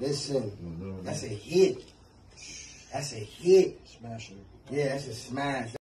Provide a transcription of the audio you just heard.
Listen, mm-hmm. that's a hit. That's a hit. Smash it. Yeah, that's a smash.